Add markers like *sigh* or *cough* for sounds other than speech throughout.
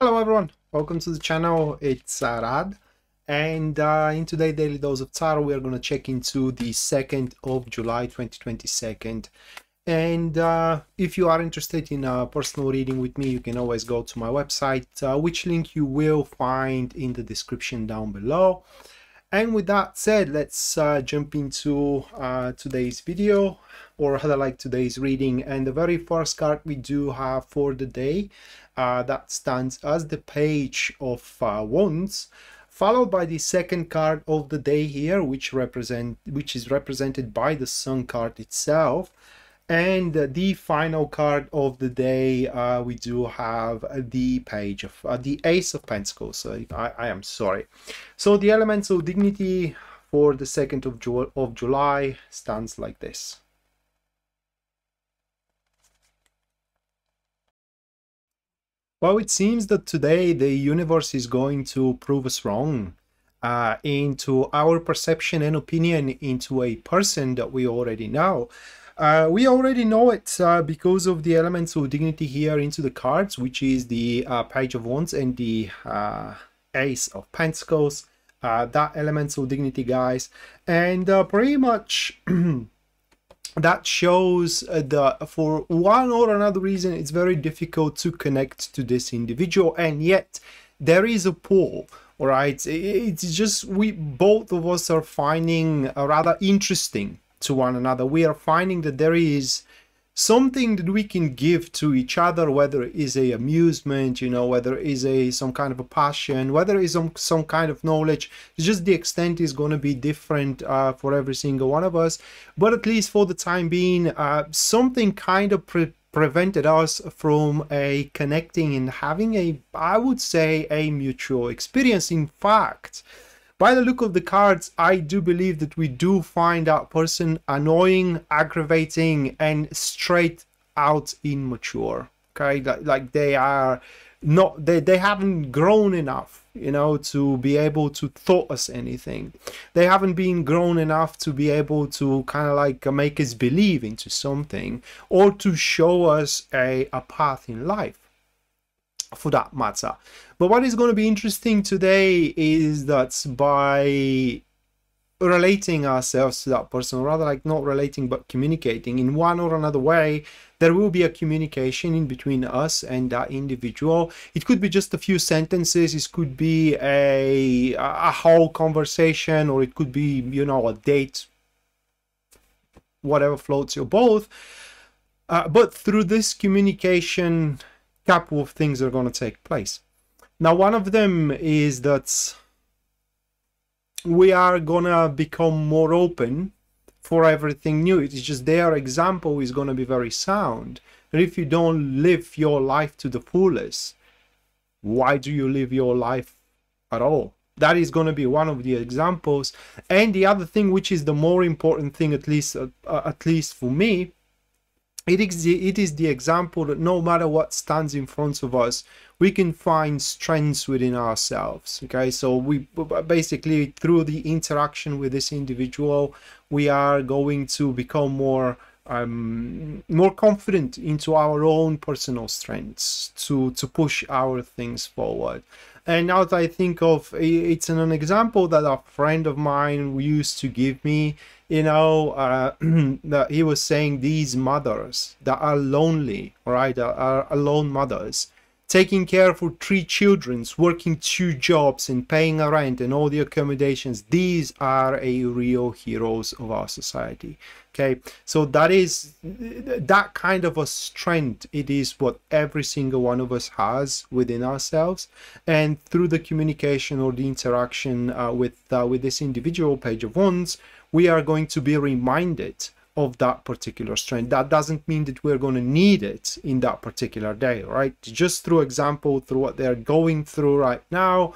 Hello everyone, welcome to the channel, it's uh, Rad. And uh, in today's Daily Dose of Tarot we are going to check into the 2nd of July 2022 and uh, if you are interested in a personal reading with me you can always go to my website uh, which link you will find in the description down below. And with that said let's uh, jump into uh, today's video or rather like today's reading. And the very first card we do have for the day uh, that stands as the page of uh, wands followed by the second card of the day here which represent which is represented by the sun card itself. And the final card of the day uh, we do have the page of uh, the ace of pentacles. So I, I am sorry. So the elemental dignity for the 2nd of, Ju of July stands like this Well, it seems that today the universe is going to prove us wrong uh, into our perception and opinion into a person that we already know. Uh, we already know it uh, because of the elements of dignity here into the cards, which is the uh, Page of Wands and the uh, Ace of Pentacles. Uh, that elements of dignity, guys. And pretty much... *clears throat* that shows uh, that for one or another reason it's very difficult to connect to this individual and yet there is a pull all right it's just we both of us are finding rather interesting to one another. We are finding that there is something that we can give to each other whether it is a amusement you know whether it is a some kind of a passion whether it is some, some kind of knowledge. It's just the extent is going to be different uh, for every single one of us. But at least for the time being uh, something kind of pre prevented us from a connecting and having a i would say a mutual experience. In fact by the look of the cards, I do believe that we do find that person annoying, aggravating, and straight out immature. Okay, like, like they are not they, they haven't grown enough you know to be able to thought us anything they haven't been grown enough to be able to kind of like make us believe into something or to show us a, a path in life for that matter. But what is going to be interesting today is that by relating ourselves to that person, rather like not relating but communicating in one or another way, there will be a communication in between us and that individual. It could be just a few sentences, it could be a, a whole conversation, or it could be, you know, a date, whatever floats your boat. Uh, but through this communication, couple of things are going to take place. Now, one of them is that we are going to become more open for everything new. It's just their example is going to be very sound. And if you don't live your life to the fullest, why do you live your life at all? That is going to be one of the examples. And the other thing, which is the more important thing, at least uh, at least for me, it is, the, it is the example that no matter what stands in front of us, we can find strengths within ourselves. Okay, so we basically through the interaction with this individual, we are going to become more um, more confident into our own personal strengths to to push our things forward. And now that I think of it's an, an example that a friend of mine used to give me you know, uh, *clears throat* he was saying these mothers that are lonely, right, are, are alone mothers, taking care for three children, working two jobs and paying a rent and all the accommodations, these are a real heroes of our society. Okay, so that is that kind of a strength. It is what every single one of us has within ourselves, and through the communication or the interaction uh, with uh, with this individual page of wands, we are going to be reminded of that particular strength. That doesn't mean that we're going to need it in that particular day, right? Just through example, through what they're going through right now,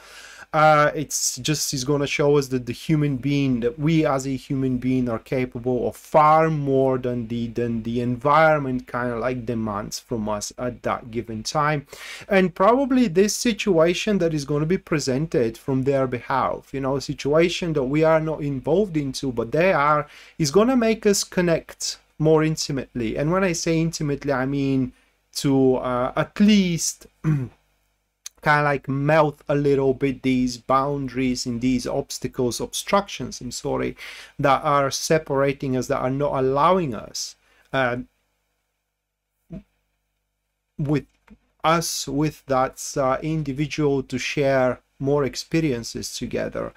uh, it's just is going to show us that the human being that we as a human being are capable of far more than the than the environment kind of like demands from us at that given time. And probably this situation that is going to be presented from their behalf you know a situation that we are not involved into but they are is going to make us connect more intimately. And when i say intimately i mean to uh, at least *clears throat* kind of like melt a little bit these boundaries and these obstacles, obstructions, I'm sorry, that are separating us, that are not allowing us uh, with us, with that uh, individual to share more experiences together.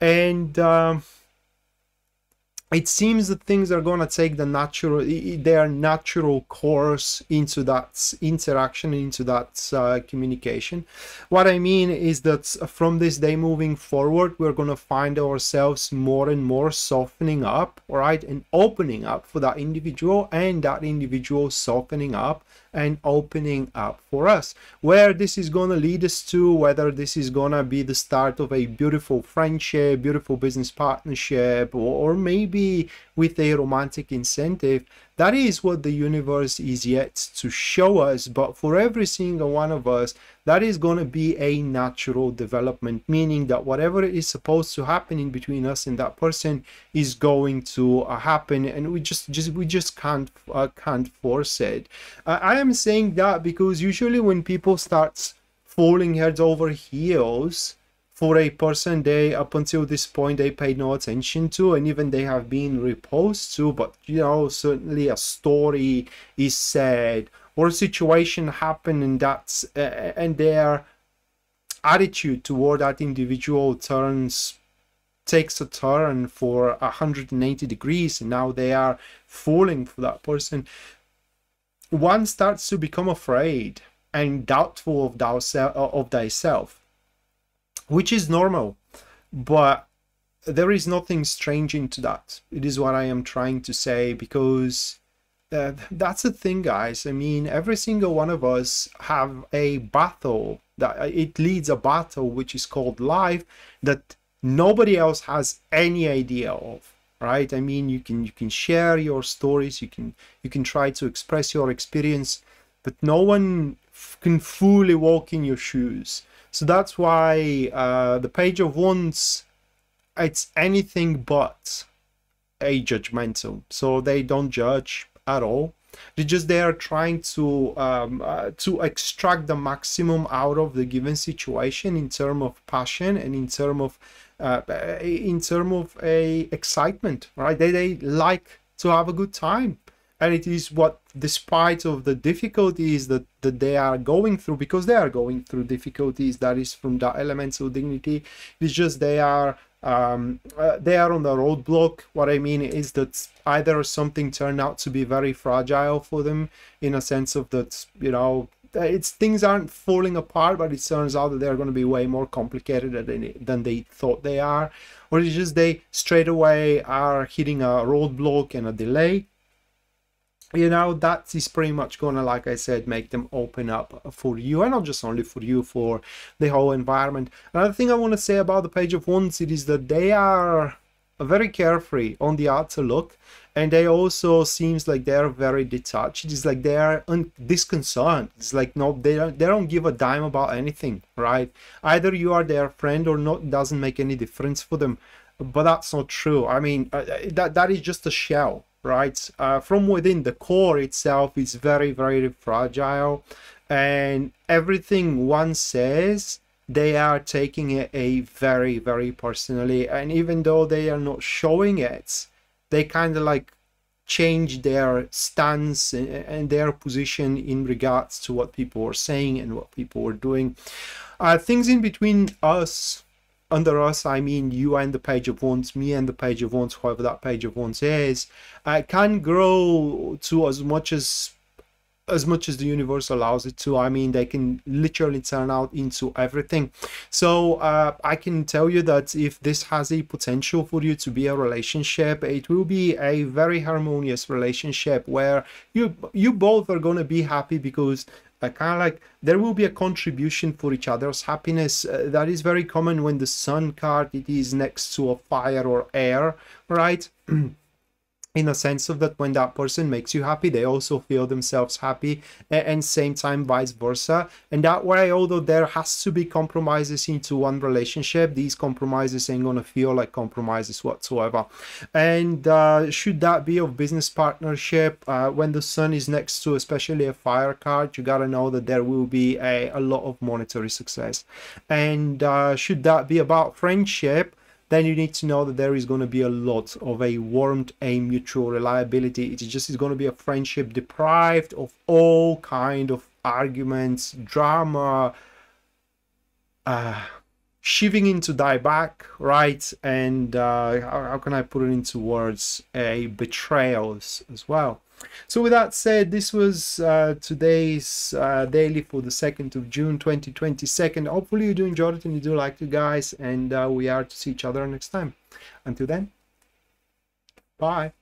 And um, it seems that things are going to take the natural their natural course into that interaction into that uh, communication what i mean is that from this day moving forward we're going to find ourselves more and more softening up right and opening up for that individual and that individual softening up and opening up for us. Where this is going to lead us to, whether this is going to be the start of a beautiful friendship, beautiful business partnership, or, or maybe with a romantic incentive, that is what the universe is yet to show us. But for every single one of us, that is going to be a natural development, meaning that whatever is supposed to happen in between us and that person is going to uh, happen, and we just just we just can't uh, can't force it. Uh, I am saying that because usually when people start falling heads over heels for a person they up until this point they paid no attention to and even they have been reposed to but you know certainly a story is said. Or a situation happened and that's uh, and their attitude toward that individual turns takes a turn for 180 degrees and now they are falling for that person. One starts to become afraid and doubtful of, thyself which is normal. But there is nothing strange into that. It is what I am trying to say because uh, that's the thing, guys. I mean, every single one of us have a battle that it leads a battle which is called life that nobody else has any idea of right i mean you can you can share your stories you can you can try to express your experience but no one can fully walk in your shoes so that's why uh, the page of wands, it's anything but a judgmental. So they don't judge at all. They just they are trying to um, uh, to extract the maximum out of the given situation in terms of passion and in terms of uh, in terms of a excitement. Right? They they like to have a good time and it is what despite of the difficulties that, that they are going through because they are going through difficulties that is from the elemental dignity it's just they are um, uh, they are on the roadblock. What i mean is that either something turned out to be very fragile for them in a sense of that you know it's things aren't falling apart but it turns out that they're going to be way more complicated than, than they thought they are. Or it's just they straight away are hitting a roadblock and a delay you know that is pretty much gonna like i said make them open up for you and not just only for you for the whole environment. Another thing i want to say about the page of wands it is that they are very carefree on the outer look and they also seems like they're very detached. It's like they're disconcerted it's like no they don't they don't give a dime about anything right? Either you are their friend or not doesn't make any difference for them. But that's not true. I mean uh, that that is just a shell right? Uh, from within the core itself is very, very fragile, and everything one says, they are taking it a very, very personally. And even though they are not showing it, they kind of like change their stance and their position in regards to what people are saying and what people are doing. Uh, things in between us under us, I mean you and the page of wands, me and the page of wands, whoever that page of wands is, uh, can grow to as much as as much as the universe allows it to. I mean, they can literally turn out into everything. So uh, I can tell you that if this has a potential for you to be a relationship, it will be a very harmonious relationship where you you both are going to be happy because uh, kind of like there will be a contribution for each other's happiness. Uh, that is very common when the sun card it is next to a fire or air right *clears throat* in a sense of that when that person makes you happy they also feel themselves happy and same time vice versa. And that way although there has to be compromises into one relationship these compromises ain't gonna feel like compromises whatsoever. And uh, should that be of business partnership uh, when the sun is next to especially a fire card you gotta know that there will be a, a lot of monetary success. And uh, should that be about friendship then you need to know that there is going to be a lot of a warmed a mutual reliability. It just is going to be a friendship deprived of all kind of arguments, drama, uh, shiving into die back, right? And uh, how, how, can I put it into words? A betrayals as well. So with that said, this was uh, today's uh, daily for the 2nd of June 2022. Hopefully you do enjoy it and you do like it, guys. And uh, we are to see each other next time. Until then, bye.